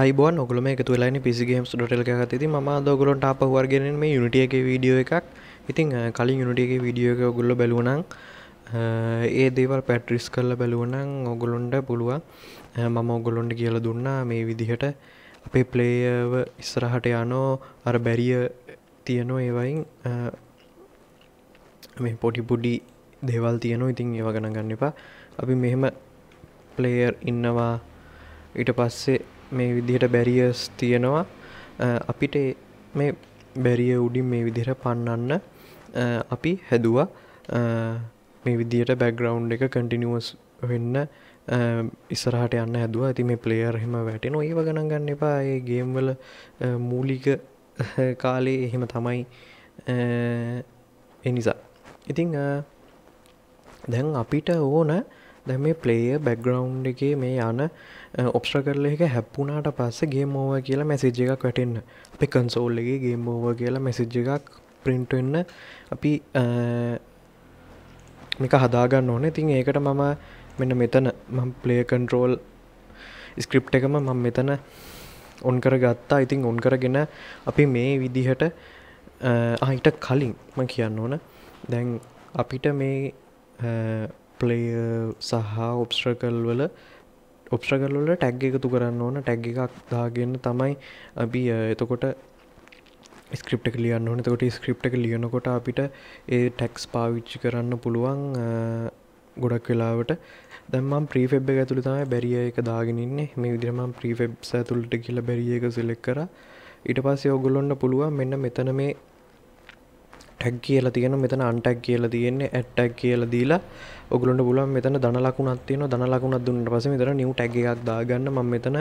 අයිබෝන් ඔගුල මේ එකතු වෙලානි පිසිගේම්ස් ඩොටල් එක ති ම දොගලොන්ට අප වර්ගෙන මේ යුනිටිය එක වීඩියෝ එකක්. ඉතිං කලින් යුනිටිය එක වීඩියෝ එක ඔගුල්ල බැලුවනං ඒ දේවල් පැට්‍රිස් කරල බැලුවනං ඔගුලොන්ට පුළුවන්. මම ඔගොලොන්ට කියල දුන්නා මේ විදිහට. අපේ ප්ලේයව ඉස්සරහට යනෝ අර බැරිය තියනෝ ඒවයින් මේ පොඩි පුඩි දේවල් තියනො. ඉතින් ඒව ගණ ගන්න එපා. අපි මෙහෙම ප්ලේයර් ඉන්නවා. ඊට පස්සේ මේ විදිහට බැරියස් තියෙනවා. අපිට මේ බැරිය උඩින් මේ විදිහට පන්නන්න අපි හැදවා. මේ විදියට බැග්‍රවන්් එක කටිනිවස් වෙන්න ඉස්සරහට යන්න හැදුව. ඇති මේ පලේයර් හෙම වැටෙන ඒව ගණන් ගන්න එපා. ඒ ගේම්වල මූලික කාලේ එහෙම තමයි එනිසා ඉතිං දැන් අපිට ඕන දැ මේ පලේය බැග්‍රවන්් එකේ මේ යන ඔප්ෂ කරල එක හැප්පුනාට පස්සේ ගේ මෝව කියලා මැසිජ් එකක් වැටෙන්න්න අප කන්සෝල්ලගේ ගේ මෝව කියලා මැසිජ් එකක් ප්‍රින්ටවෙන්න අපි මේක හදාගන්න ඕන. ඉතින් ඒකට මම මෙන්න මෙතන මම් පලේ කන්ට්‍රෝල් ස්ක්‍රිප් එකම මම මෙතන ඔන් කර ගත්තා ඉතින් ඔන් කරගෙන අපි මේ විදිහට අහිට කලින් ම කියන්න ඕන. දැන් අපිට මේ ප්ලේය සහ ඔබ්ස්ට්‍රකල් වල ඔප්ෂකල්වල ටැග් එකතු කරන්න ඕන. ටැග් එකක් දාගන්න තමයි අපි එතකොට ස්ක්‍රප් එක ලියන්න ඕන. තකොට ස්ක්‍රප් එක ලියනකොට අපිට ඒ ටැක්ස් පාවිච්චි කරන්න පුළුවන් ගොඩක් වෙලාවට. දැම්මම් ප්‍රීෆෙබ් ඇතුළ තමයි බැරිය එක දාගෙනන්නේ මේ විදිරමම් ප්‍රීෆෙබ් ඇතුළට කියල බැරිය එක සිලෙක් කර. ඊට පස්සේ ඔගොල්ලොන්න පුළුවන් මෙන්න මෙතන මේ ටැක් කියල තියෙන මෙතන අන්ටැක් කියල තියෙන්නේ ඇට්ටැක් කියල දීලා. ඔගුලන්ට පුලන් මෙතන දන ලකුණත් තියෙන දන ලකුණත් දුන්නට පස මෙතන නිව් ටැග එකක් දාගන්න. ම මෙතන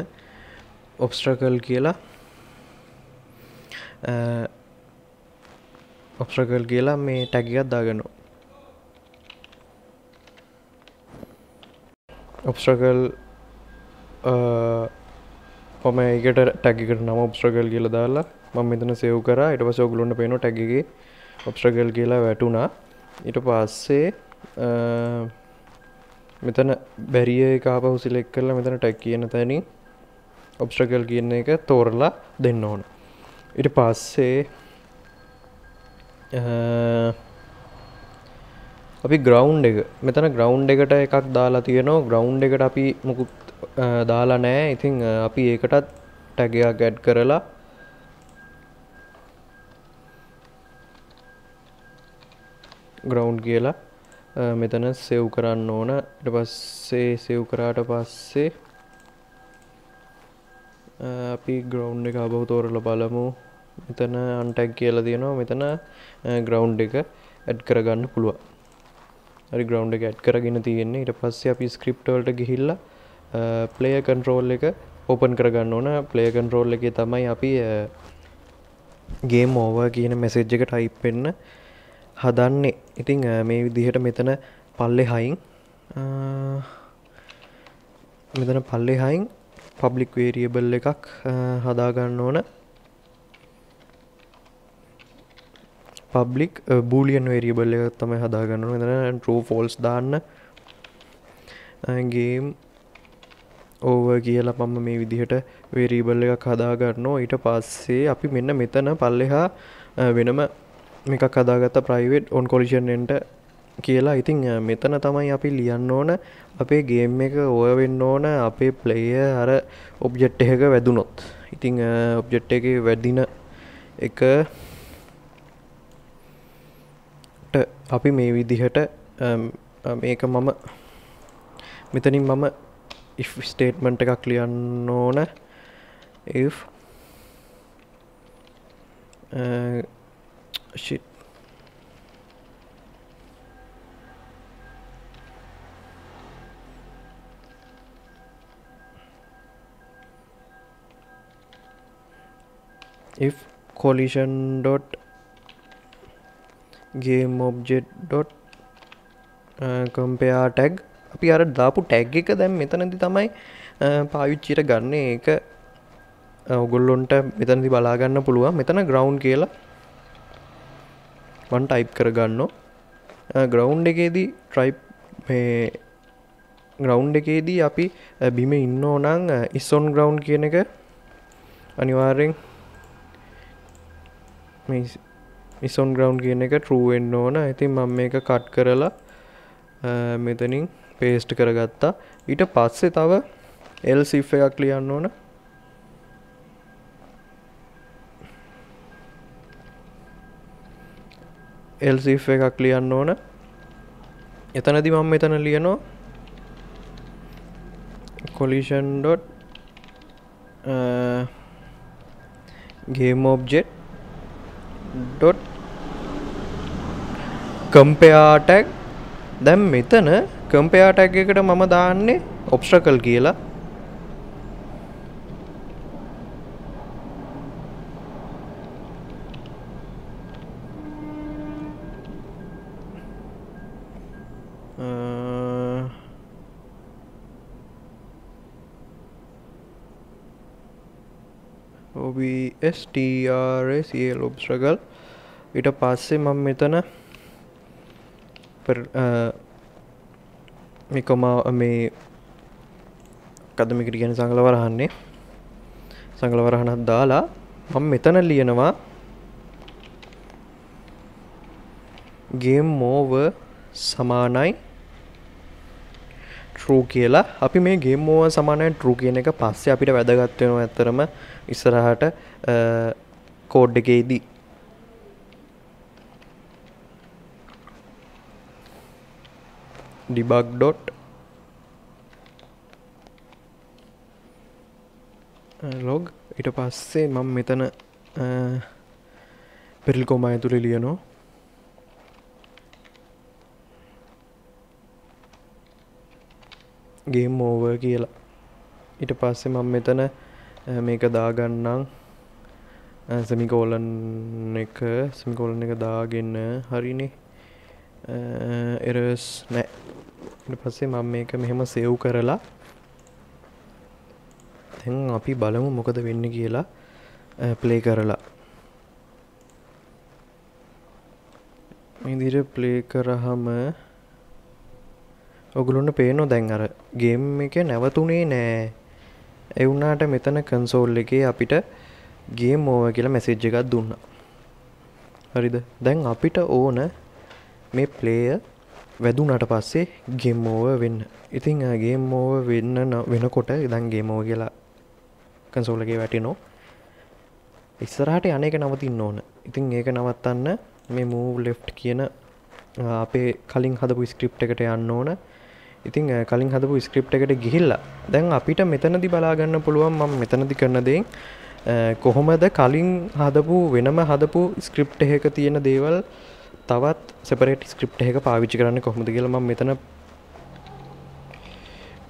ඔබ්ස්ට්‍රකල් කියලා ඔබ්ස්ට්‍රකල් කියලා මේ ටැගියත් දාගනවා ඔබ්ස්ට්‍රකල් පම uh, ඒකට ටැගිකට නම ඔබ්ස්ට්‍රකල් කියල දාලා ම මෙතන සෙව් කර. එට පස ඔගුලොන්ට පේන ටැගගේ ඔබ්ස්ට්‍රගල් කියලා වැටුණා. ඊට පස්සේ uh, මෙතන බැරිය කාපහු සිලෙක් කරලා මෙතන ටැක් කියන තැනින් ඔබ්ස්ට්‍රගල් කියන එක තෝරලා දෙන්න ඕන. ඉට පස්සේ uh, අපි ග්‍රවන්් එක. මෙතන ග්‍රවන්් එකට එකක් දාලා තියෙනවා. ග්‍රවන්් එකට අපි මුකුත් දාලා නෑ ඉතිං අපි ඒකටත් ටැගයක් ගැඩ් කරලා ග්‍රවන්් කියලා මෙතන සෙව් කරන්න ඕන. ට පස්සේ සෙව් කරාට පස්සේ අපි ග්‍රවන්් එක අබව තෝරල බලමු. මෙතන අන්ටැක් කියලා තියෙනවා. මෙතන ග්‍රවන්් එක ඇඩ් කරගන්න පුළුව හරි ග්‍රවන්් එක ඇඩ් කරගෙන තියෙන්නේ. ඊට පස්සේ අපි ස්ක්‍රිප්ටවල්ට ගිහිල්ල පලේය කන්ට්‍රෝල් එක ඕපන් කරගන්න ඕන. පලේ කන්ට්‍රෝල් එක තමයි අපි ගේ මෝව කියන මෙසේජ් එක ටයිප් වෙන්න හදන්නේ. ඉතිං මේ විදිහට මෙතන පල්ලෙ හයින් මෙතන පල්ලෙ හයින් පබ්ලික් වේරියබල් එකක් හදාගන්න ඕන. පබ්ලික් බූලියන් වේරියබල් එක තමයි හදාගන්න මෙතන ට්‍රෝ ෆෝල්ස් දාන්න. ගේම් ඕව කියලා පම්ම මේ විදිහට වේරීබල් එකක් හදාගන්නවා ඊට පස්සේ අපි මෙන්න මෙතන පල්ලෙහා වෙනම මේකක් හදාගත්ත ප්‍රයිවට් ඔන් කොලිෂන්ෙන්ට කියලා. ඉතිං මෙතන තමයි අපි ලියන්න ඕන. අපේ ගේම් එක ඔය වෙන්න ඕන. අපේ ප්ලේය අර ඔබ්ජෙට් එක වැදුනොත්. ඉතිං ඔබ්ජෙට් එක වැදින එක අපි මේ විදිහට මේක මම මෙතනින් මම ස්ටේට්මන්ට් එකක් ලියන්න ඕන. if shit. if collision dot game object dot uh, කම්පයා ටැග් අපි අර දාපු ටැග් එක දැම් මෙතනති තමයි uh, පාවිච්චිට ගන්න එක uh, ඔගුල්ලොන්ට මෙතනදි බලාගන්න පුළුවන්. මෙතන ග්‍රවන්් කියලා වන් ටයිප් කරගන්න. ග්‍රවන්් එකේදී ට්‍රයිප් ග්‍රවන්් එකේදී අපි බිම ඉන්න ඕනං ඉස්සොන් ග්‍රවන්් කියන එක අනිවාරෙන් ඉසොන් ග්‍රවන්් කියන එක ටරුවෙන්න්න ඕන. ඇති මම මේක කට් කරලා මෙතනින් පේස්ට් කරගත්තා. ඊට පස්සේ තව එල් සිෆ් එකක් ලියන්න ඕන. එල්සිෆ් එකක් ලියන්න ඕන. එතනදි මම මෙතන ලියනවා. collision.game object dot කම්පයා ටැක් දැම් මෙතන කම්පයා ටැක් එකට මම දාන්නේ ඔප්ස්ට්‍රකල් කියලා. ස්ටරසිල් ඔබ්ස්ට්‍රගල් ඊට පස්සේ මම මෙතන Eh, මිකොමා මේ කදමිකට ගැන සංගල වරහන්නේ සංගල වරහනත් දාලා මම මෙතන ලියනවා ගේම් මෝව සමානයි ට්‍රූ කියලා. අපි මේ ගේම්මෝව සමානය ට්‍රූ කියන එක පස්සේ අපිට වැදගත්වෙනවා ඇත්තරම ඉස්සරහට eh, කෝඩ් එකේදී ඩිබක් ඩොට් ලොග් ඉට පස්සේ මම මෙතන පෙරිල්කොම ඇතුළි ලියනවා. ගේම් ඕව කියලා. ඊට පස්සේ මම මෙතන මේක දාගන්නම්. සමිකෝලන් එක සමිකෝලන් එක දාගන්න හරිනේ. එරස් නෑ. පස්සේ මම මේක මෙහෙම සෙව් කරලා තැන් අපි බලමු මොකද වෙන්න කියලා ප්ලේ කරලා. ඉදිර ප්ලේ කරහම ඔගුලොන්න පේනො දැන් අර ගේම් එක නැවතුනේ නෑ. එවුනාට මෙතන කන්සෝල් එකේ අපිට ගේම් ඕව කියලා මැසේජ් එකක් දුන්න. හරිද? දැන් අපිට ඕන මේ ප්ලේය වැදුනට පස්සේ ගෙම් ඕව වෙන්න. ඉතිං ගේම් ඕව වෙන්න වෙනකොට ඉදන් ගේමෝ කියලා කන්සෝලගේ වැටිනෝ ඉස්සරහට අනක නවතින්න ඕන. ඉතින් ඒක නවත්තන්න මේ මූ ලෙෆ් කියන අපේ කලින් හදපු ස්ක්‍රිප් එකට යන්න ඕන. ඉතින් කලින් හදපු ස්ක්‍රිප් එකට ගිහිල්ලා දැන් අපිට මෙතනදි බලාගන්න පුළුවන් මම මෙතනදි කරන දෙෙන් කොහොමද කලින් හදපු වෙනම හදපු ස්ක්‍රිප් එහෙක තියෙන දේවල් තවත් සෙපරේට ස්ක්‍රිප් එක පාවිච්චි කරන්න කොහොමද කියලම මෙතන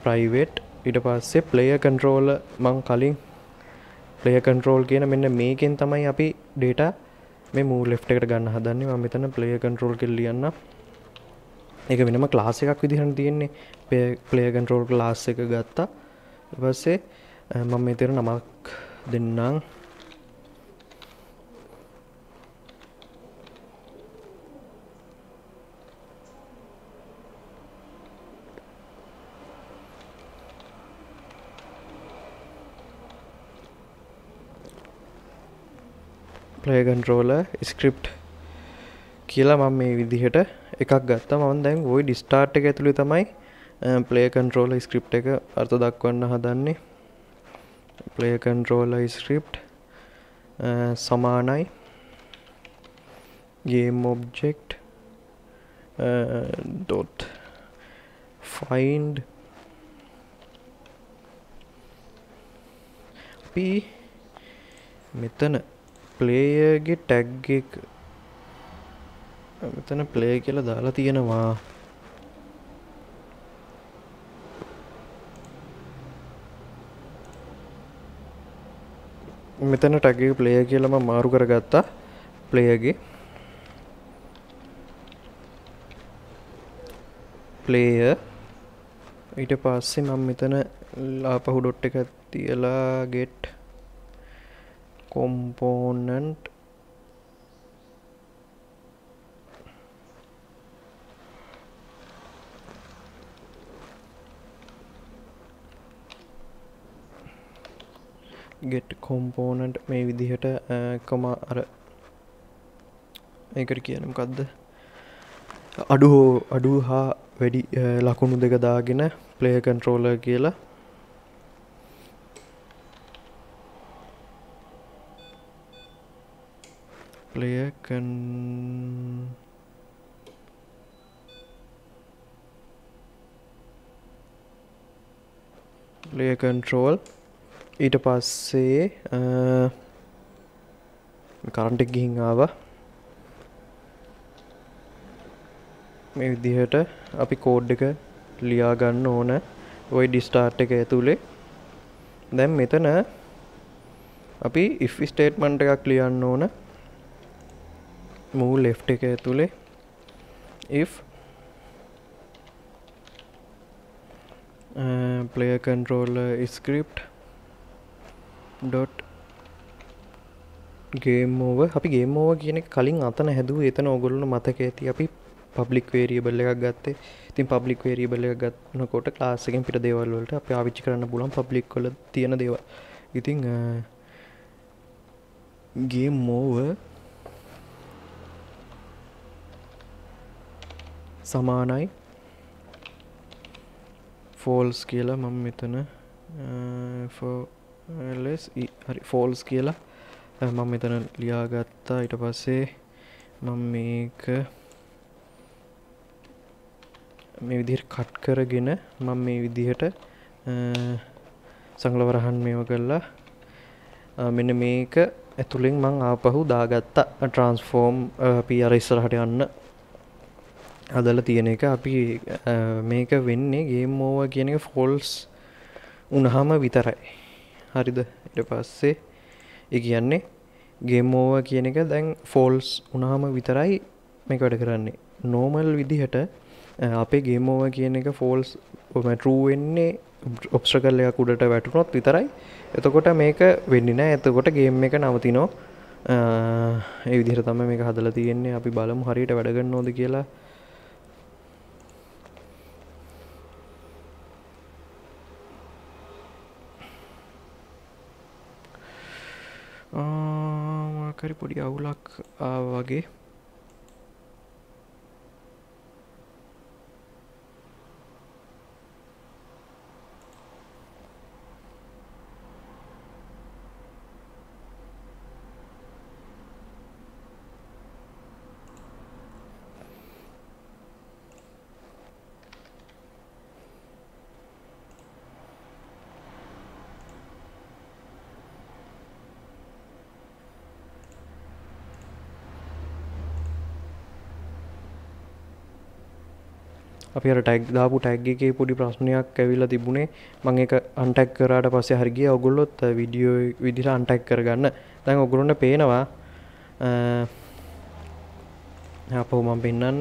ප්‍රයිවේට් ඉට පස්සේ ප්ලේය කන්ට්‍රෝල මං කලින් ප්ලේ කන්ට්‍රෝල් කියන මෙන්න මේකෙන් තමයි අපි ඩේට මේ මූ ලෙෆ්ට එකට ගන්න හදන්නේ. ම මෙතන ප්ලේ කන්ට්‍රෝල් කෙල් ලියන්න එක වෙනම ක්ලාස එකක් විදිහට තියෙන්නේ. ප්ලේ කන්ට්‍රෝල් ලාස් එක ගත්තා. පස්සේ මම මෙතර නමක් දෙන්නම්. ප්ලේගන්ට්‍රෝල ස්ක්‍රිප්ට් කියලා මම මේ විදිහට එකක් ගත්ත. මන් දැන් ඔයි ඩිස්ටාර්ට් එක ඇතුළි තමයි ප්ලේ කන්ට්‍රෝල ස්ක්‍රිප් එක අර්ථ දක්වන්න හදන්නේ. ප්ලේ කන්ට්‍රෝල ස්ක්‍රිප් සමානයි. ගේම් ඔබ්ජෙක්් ඩොට් ෆයින්ඩ් අපි මෙතන. ප්ලේයගේ ටැග් මෙතන ප්ලේ කියලා දාලා තියෙනවා. මෙතන ටැගේ ප්ලේ කියලම මාරු කරගත්තා. ප්ලේයගේ ප්ලේය ඊට පස්සේ මම මෙතන ලාපහු ඩොට් එක තියලා ගෙට් component get component මේ විදිහට කම අර ඒකට කියන මොකක්ද අඩු අඩු හා වැඩි ලකුණු දෙක දාගෙන ප්ලේ කන්ට්‍රෝල කියලා player can player control. ඊට පස්සේ කරන්ටක් ගිහින් ආව. මේ විදිහට අපි කෝඩ් එක ලියාගන්න ඕන. ඔයි ඩිස්ටාර්ට් එක ඇතුළේ දැන් මෙතන අපි if ස්ටේට්මන්ට් එකක් ලියන්න ඕන. Move left එක ඇතුළේ if uh, player controller script dot game over අපි ගේම් ඕව කියන කලින් අතන හැදුව එතන ඔගොල්ලන මතක ඇති අපි පබ්ලික් වේරියබල් එකක් ගත්තේ. ඉතින් පබ්ලික් වේරියබල් එක ගත්නකොට ක්ලාස්සකෙන් පිට දේවල් වලට අපි ආවිච්චි කරන්න පුළුවන් පබ්ලික් වල තියෙන දේවල්. ඉතින් uh, ගේම් මෝව සමානයි. ෆෝල්ස් කියලා මම මෙතන හරි ෆෝල්ස් කියලා මම මෙතන ලියාගත්තා. ඊට පස්සේ මම මේක මේ විදිහට කට් කරගෙන මම මේ විදිහට සංගලවරහන් මේව කල්ලා මෙන්න මේක ඇතුළෙන් මං ආපහු දාගත්ත. ට්‍රන්ස්ෆෝර්ම් අපි අර ඉස්සරහට යන්න. අදල තියෙන එක. අපි මේක වෙන්නේ ගේම් ඕව කියන එක ෆෝල්ස් උනහම විතරයි. හරිද? එට පස්සේ ඒ කියන්නේ ගේමෝව කියන එක දැන් ෆෝල්ස් උනහම විතරයි මේ වැඩ කරන්නේ. නෝමල් විදිහට අපේ ගේමෝව කියන එක ෆෝල්ස් ටරුවෙන්නේ ඔප්ෂ කරලයක් උඩට වැටුනොත් විතරයි. එතකොට මේක වෙන්න නෑ එතකොට ගේම් එක නවතිනෝ ඒ විදිහර තම මේ හදල තියෙන්නේ. අපි බලමු හරියට වැඩගන්න ඕද කියලා. මොකරි පොඩි අවුලක් වගේ. අපි අර ටැක් දාපු ටැග් එකේ පොඩි ප්‍රශ්නයක් ඇවිල්ලා තිබුණේ. මම ඒක අන්ටැග් කරාට පස්සේ හරි ගියා. ඔයගොල්ලොත් වීඩියෝ විදිහට අන්ටැග් කරගන්න. දැන් ඔයගොල්ලන්ට පේනවා. අපෝ මම පෙන්වන්න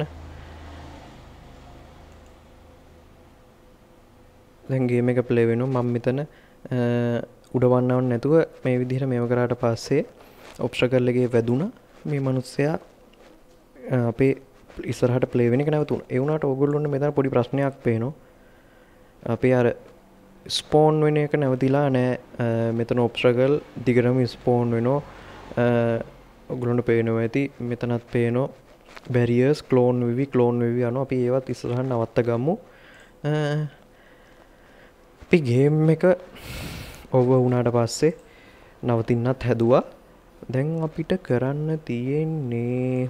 දැන් ගේම එක ප්ලේ වෙනවා. මම මෙතන උඩවන්නවන් නැතුව මේ විදිහට මේව කරාට පස්සේ ඔප්ෂකල් එකේ වැදුනා. මේ මිනිස්සයා අපේ ඉස්සරහට පලේවෙන නැවතුන්. එවුණට ඔගොල්ලොන්න මෙතන පොඩි ප්‍රශ්නයක් පේනවා. අපේ අර ස්පෝන් වෙන එක නැවතිලා නෑ. මෙතන ඔප්්‍රගල් දිගරම ස්පෝන් වෙනෝ ඔගුලොන්ට පේනවා ඇති. මෙතනත් පේනෝ බැරිියස් කලෝන් විවි කලෝන් වෙවි යන අපි ඒවත් ඉස්සරහන් නවත්ත ගම්මු අපි ගේම් එක ඔව වුණට පස්සේ නවතින්නත් හැදවා. දැන් අපිට කරන්න තියෙන්නේ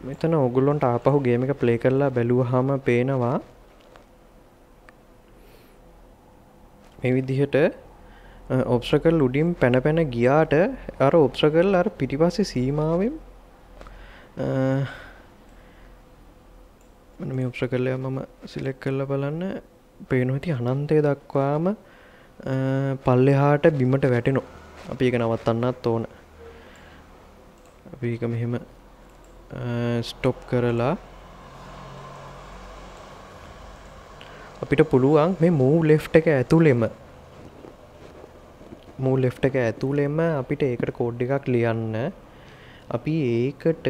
මෙතන ඔගුල්ලොන්ට ආපහු ගේම එක ප්ලේ කරලා බැලුව හම පේනවා. මේ විදිහට ඔබ්ස්්‍රකල් උඩින් පැන පැන ගියාට අර ඔබ්ස්්‍රකල් අර පිටිපස්සේ සීමාවෙන් මේ ඔප්ෂ කරලය මම සිලෙක් කරල බලන්න. පේනොති අනන්තය දක්වාම පල්ලෙහාට බිමට වැටෙනු අපි එක නවත්තන්නත් ඕන. අපික මෙහෙම ස්ටොප් කරලා අපිට පුළුවන් මේ මූ ලෙෆ් එක ඇතුළෙම මූ ලෙෆ්ට එක ඇතුළෙම අපිට ඒකට කෝඩ් එකක් ලියන්න. අපි ඒකට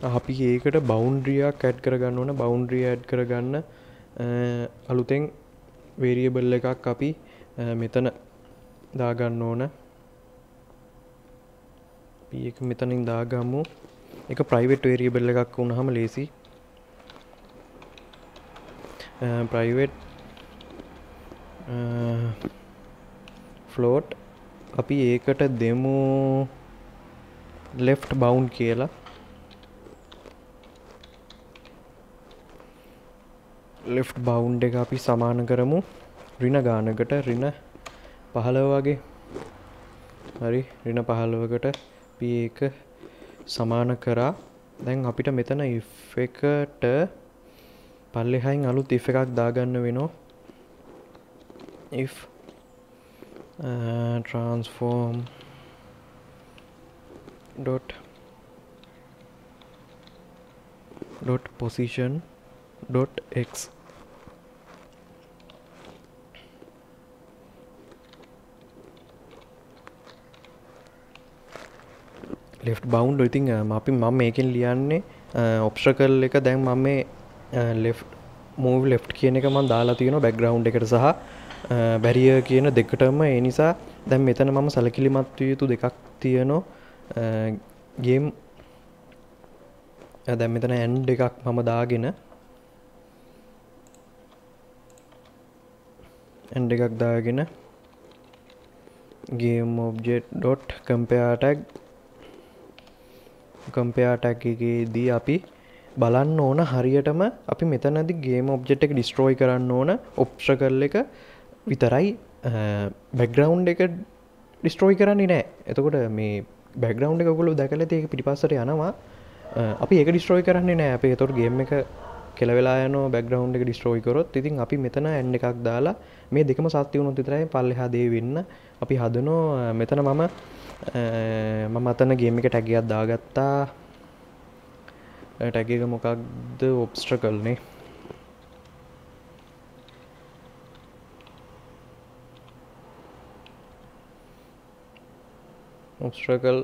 අපි ඒකට බෞන්ඩ්‍රියක් ඇඩ් කරගන්න ඕන. බෞන්ඩ්‍රිය ඇඩ් කරගන්න අලුතෙන් වේරියබල් එකක් අපි මෙතන දාගන්න ඕන. එක මෙතනින් දාගම්මු එක ප්‍රයිවට් වේරියබල් එකක් වුණහම ලේසි ප්‍රයිවට් ෆ්ලෝට් අපි ඒකට දෙමු ලෙෆ්ට් බවුන්් කියලා. ලෙෆ් බවුන්් එක අපි සමාන කරමු. රින ගානකට රින පහලව වගේ. හරි රින පහලවකට පිය එක සමාන කරා. දැන් අපිට මෙතන එකට පල්ලෙහයින් අලුත් ඉෆ එකක් දාගන්න වෙනවා. If uh, transform dot dot position dot x. Left bound ඉතින් අපි මම මේකින් ලියන්නේ ඔප්ෂකල් එක. දැන් මම මේ ලේ මූව ලෙෆ් කියන එක මන් දාලා තියෙන බැක්ග්‍රවන්් එකට සහ බැරිය කියන දෙකටම. ඒ නිසා දැන් මෙතන මම සලකිලිමත් යුතු දෙකක් තියනෝ ගේම් දැම් මෙතන ඇන්ඩ එකක් මම දාගෙන ඇන්ඩ එකක් දාගෙන ගේම් ඔබ්ජෙට් ඩොට් කම්පයාටැක් කම්පයාටැකගේ දී අපි බලන්න ඕන හරියටම අපි මෙතනදි ගේම ඔබ්ජෙට් එක ඩිස්ට්‍රෝයි කරන්න ඕන ඔප්ෂ කරල එක විතරයි බැග්‍රවන්් එක ඩිස්ට්‍රෝයි කරන්නේ නෑ. එතකොට මේ බැග්‍රවන්් එක ගොලු දැකල ඒක පිටිපස්සට යනවා. අපි ඒක ඩිස්ට්‍රෝයි කරන්නේ නෑ. අපේ තොට ගේම එක කෙලවෙලා න බැග්‍රවන්් එක ඩිස්ට්‍රෝයි කරොත්. ඉතින් අපි මෙතන ඇන්ඩ එකක් දාලා මේ දෙකම සත්‍ය වුණු තිතරයි පල්ලෙහාදේ වෙන්න. අපි හදනෝ මෙතන මම මම අතන ගේමික ටැගියක් දාගත්තා. ටැගක මොකක්ද? ඔබ්ස්ට්‍ර කල්නේ ඔබ්ස්ට්‍රකල්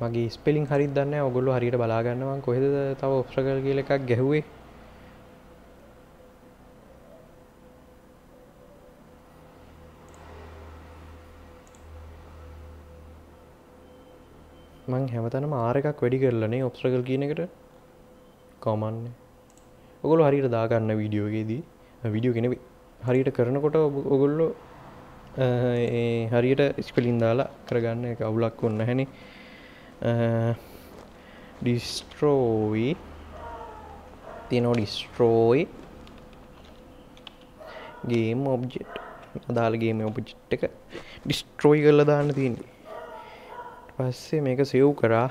මගේ ස්පෙලින් හරි දන්න ඔගොල්ලු හරිට බලාගන්නවා කොහෙද තව ඔප්්‍රකල් කියල එකක් ගැහුවේ. මං හැමතනම ආර එකක් වැඩි කරලනේ ඔප්ස්්‍රකල් කියන එකට. කොමන්නේ. ඔගොල හරිට දාගන්න වීඩියෝගේදී විඩියෝ කෙනෙ හරියට කරනකොට ඔගොල්ලො හරියට ස්පලින් දාලා කරගන්න එක අවුලක් ඔන්න හැනි ඩිස්ට්‍රෝයි තිනෝ ඩිස්ට්‍රෝයි ගේම් ඔබ්ජෙට් අදාලගේම ඔබජෙට් එක ඩිස්ට්‍රෝයි කරල දාන්න තියන්නේ. පස්සේ මේක සෙව් කරා.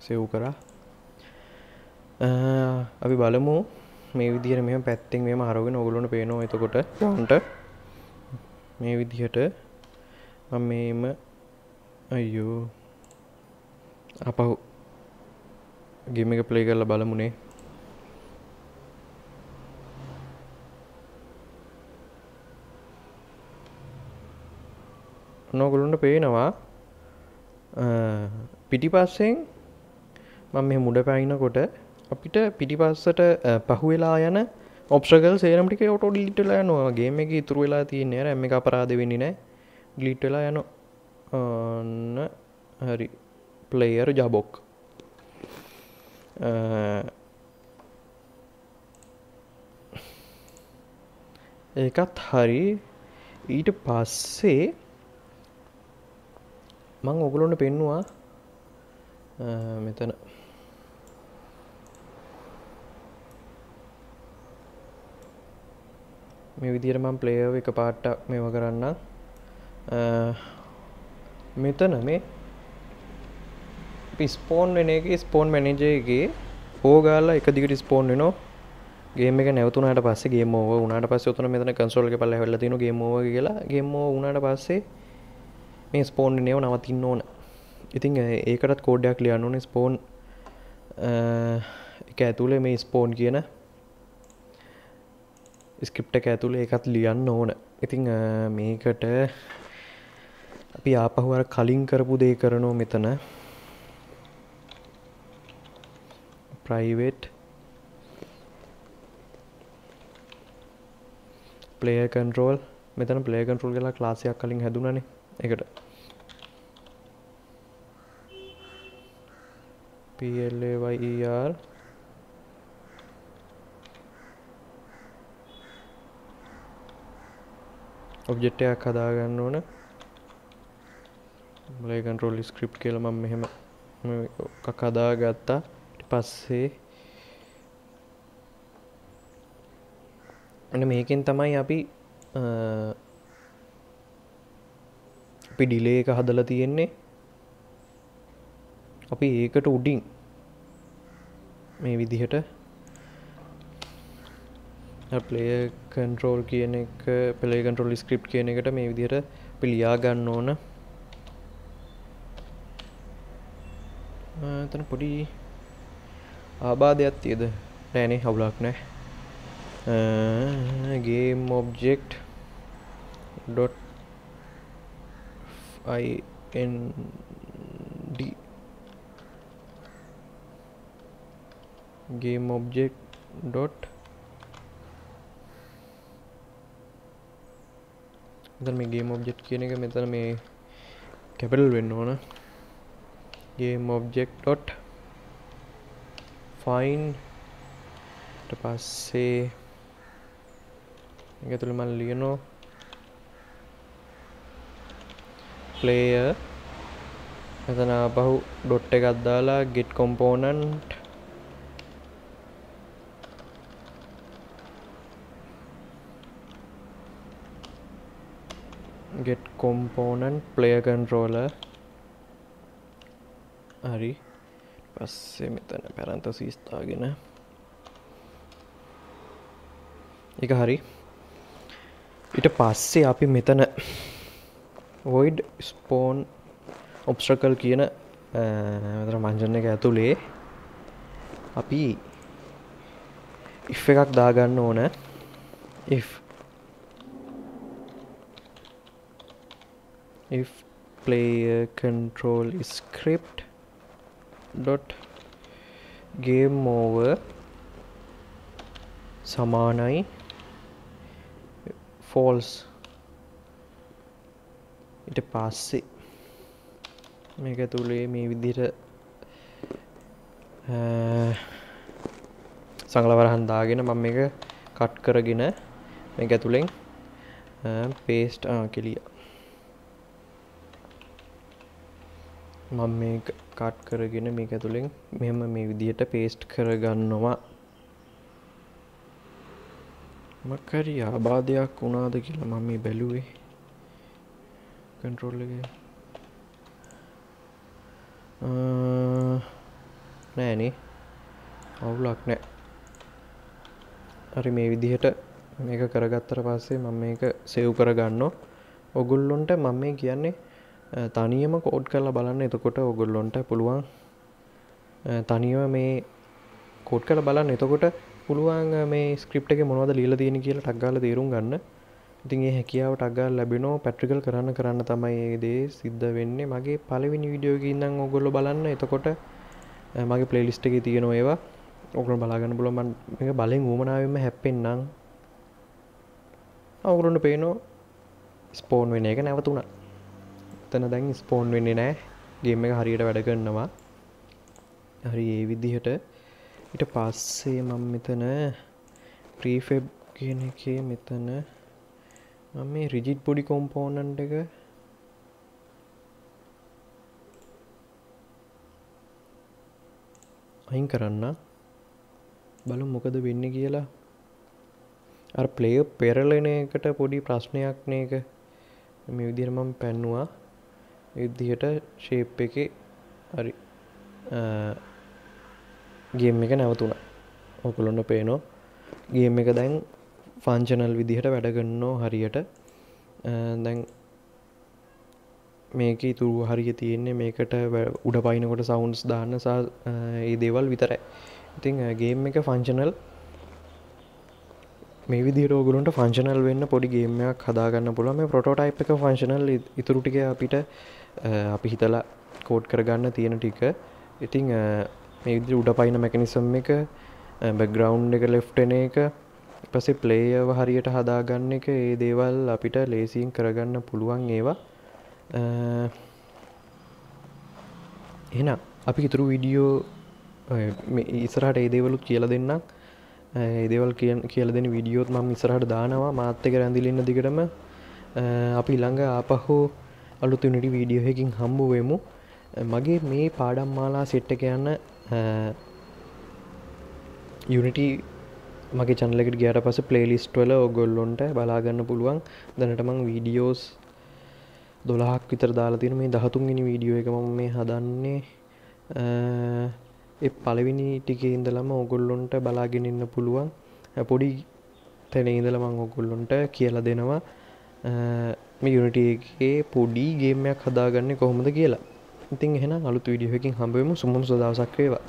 සෙව් කරා. Eh, අපි බලමු. මේ විදිහට මෙම පැත්තිෙන් මෙම හරගෙන ඔගුලුන පේනවා එතකොට ගන්ට මේ විදිහට මේම අයෝ අපහු ගෙම එක ප්ලේ කරලා බලමුණේ නොගුළුන්ට පේනවා පිටිපස්සෙන් මම මේ මුඩ පැයිනකොට අපිට පිටිපස්සට පහුවෙලා යන ඔප්ෂකල් සේරමටික ඔට ඩිලිටලා යනවාගේ එක ඉතුරු වෙලා තියන්නේ ඇම එක අපරාධ වෙන්නේ නෑ ගලිට්ටලා යන ඔන්න හරි ප්ලේයර් ජබොක් ඒකත් හරි ඊට පස්සේ මං ඔගුලොන්ට පෙන්නවා මෙතන මේ විදිහට මම ප්ලේයර් එක පාට්ටක් මේව කරන්න මෙතන මේ ස්පෝන් වෙන එක ස්පෝන් මැනජයගේ ඕගාල්ලා එක දිගට ස්පෝන් වෙනවා. ගේම එක නැවතුනට පස්සේ ගේම ඕව උනාට පස්සේ උතන මෙතන කන්සෝල් එක පල්ල හැවලා තියෙනවා ගේම ඕව කියලා. ගේම ඕව උනාට පස්සේ මේ ස්පෝන් නේව නවතින්න ඕන. ඉතින් ඒකටත් කෝඩ්ඩයක් ලියන්න ඕනේ. ස්පෝන් එක ඇතුලේ මේ ස්පෝන් කියන ස්ක්‍රිප්ට එක ඇතුළේ එකත් ලියන්න ඕන. ඉතිං මේකට අපි ආපහුවර කලින් කරපු දේ කරනෝ මෙතන. ප්‍රයිවට් පලේ කන්ටරෝල් මෙතන පලේ කන්ටරෝල් කලා ලාසියක් කලින් හැදුනන එකට පල්වර් ඔබ්ජෙක්ටයක් හදාගන්න ඕන. බලයි කන්ටරෝල් ස්ක්‍රිප් කියල මම මෙහෙම කක් හදා ගත්තා පස්සේ එන මේකෙන් තමයි අපි අපි ඩිලේ එක හදලා තියෙන්නේ. අපි ඒකට උඩින් මේ විදිහට ප්ලේ කන්ටරෝල් කියන එක පලේ කන්ටරෝල් ස්ක්‍රප් කියන එකට මේ විදිහට පිළියා ගන්න ඕන. තන පොඩි ආබාධයක් තියද නෑනේ හවුලක් නෑ game object dot IND game object dot මෙතන මේ ගේම් ඔබ්ජෙක්ට් කියන එක මෙතන මේ කැපිටල් වෙන්න ඕන game object dot find ඊට පස්සේ ඒක තුල මම ලියනවා player මෙතන ආපහු ඩොට් එකක් දාලා get component. Get component player controller. හරි පස්සේ මෙතන පැරන්තසිස් දාගෙන. එක හරි. ඊට පස්සේ අපි මෙතන වොයිඩ් ස්පෝන් ඔබ්ස්ට්‍රකල් කියන මෙතන මංජන එක ඇතුළේ අපි ඉෆ් එකක් දාගන්න ඕන. if if player control script dot game over සමානයි ෆෝල්ස් ඉට පස්සේ මේක තුළේ මේ විදිට සංගලවරහන් දාගෙන මම එක කට් කරගෙන මේක ඇතුළෙන් පේස්ට් කෙලිය. මම මේ කට් කරගෙන මේක ඇතුළෙන් මෙම මේ විදිහට පේස්ට් කරගන්නවා. මක්කරි ආබාධයක් වුණාද කියලා මම මේ බැලුවේ. කන්ට්‍රෝල් එක. නෑනේ. අවුලක් නෑ. හරි මේ විදිහට මේක කරගත්තර පස්සේ මම මේක සෙව් කරගන්න ඔගුල්ලොන්ට මම මේ කියන්නේ තනියම කෝඩ් කරලා බලන්න. එතකොට ඔගොල්ලොන්ට පුළුවන් තනිව මේ කෝඩ් කල බලන්න. එතකොට පුළුවන් මේ ස්ක්‍රප් එක මොනවද লীල තියෙන කියලා ටක්ගාල තේරුම් ගන්න. ඉතින් ඒ හැකියාව ටක්ගල් ලැබෙනෝ පැට්‍රිකල් කරන්න කරන්න තමයි දේ සිද්ධ වෙන්නේ. මගේ පලවිනි විඩියෝග ඉන්නම් ඔගොල්ල බලන්න. එතකොට මගේ පලේලිස්ට එක තියෙනවා ඒවා. ඔකල බලාගන්න පුලමන් එක බලෙන් ූමනාවම හැප්පෙන්න්නම් අවුරුන්ට පේනෝ ස්පෝන් වෙන එක නැවතුනා එතන දැන් ස්පෝන් වෙන්නේ නෑ. ගේම එක හරියට වැඩ කරනවා. හරි ඒ විදිහට ඉට පස්සේ මම මෙතන ප්‍රීෆෙබ් කියන එකේ මෙතන මේ රිජිට් පොඩි කොම්පෝනන්ට එක අයින් කරන්න. බලු මොකද වෙන්න කියලා. අ ප්ලේ පෙරලෙන එකට පොඩි ප්‍රශ්නයක් නේක මේ විදිරමම් පැන්නවා. විදිහට ශේප් එක හරි ගේම් එක නැවතුන ඔකුලොන්න පේනෝ ගේම් එක දැන් ෆංචනල් විදිහට වැඩගන්නෝ හරියට. දැන් මේක තුරු හරිය තියෙන්නේ මේකට උඩ පයිනකොට සවුන්ස් දාන්න සා ඒ දේවල් විතරයි. ඉතිං ගේම් එක ෆංචනල් මේ විදිරෝගලන්ට ෆංශනල් වෙන්න පොඩි ගේමයක් හදාගන්න පුළ මේ පොටෝටයිප් එක ෆංශනල් ඉතුරුටික අපිට අපි හිතලා කෝඩ් කරගන්න තියෙන ටික. ඉතිං මේ විදි උඩ පයින මැකනිසම් එක බැග්‍රවන්් එක ලෙෆ්ටන එක පසේ ප්ලේයව හරියට හදාගන්න එක ඒ දේවල් අපිට ලේසින් කරගන්න පුළුවන් ඒවා. එන අපි ඉතුරු විඩියෝ ඉස්සරහට ඒ දේවලුත් කියල දෙන්නම්. ඒදේවල් කිය කියල දෙන විඩියෝත් මම ඉස්සරහට දානවා. මාත්‍යක රැඳිලින්න දිගටම. අපි ළඟ ආපහෝ අලුතු නිටි වීඩියෝහකින් හම්බුවමු මගේ මේ පාඩම් මාලා සෙට්ට යන්න යුනිටි මගේ චන්ලෙකට ගයාට පස පලේලිස්ට්වල ඔගොල්ලොන්ට බලාගන්න පුළුවන්. දැනටමං වීඩියෝස් දොලාහක් විතර දාලා තියෙන මේ දහතුන්ගෙන වීඩියෝ එක මම මේ හදන්නේ. ඒ පළවිනි ටික ඉඳලම ඔගොල්ලොන්ට බලාගෙන ඉන්න පුළුවන්. පොඩි තැන ඉඳලමං ඔගොල්ලොන්ට කියලා දෙනවා. මේ යුනිටගේ පොඩි ගේමයක් හදාගන්න කොහොමද කියලා. ඉතින් එහෙන අලුත් විඩියෝකින් හම්බවම. සුමම් සදවසක් වේවා.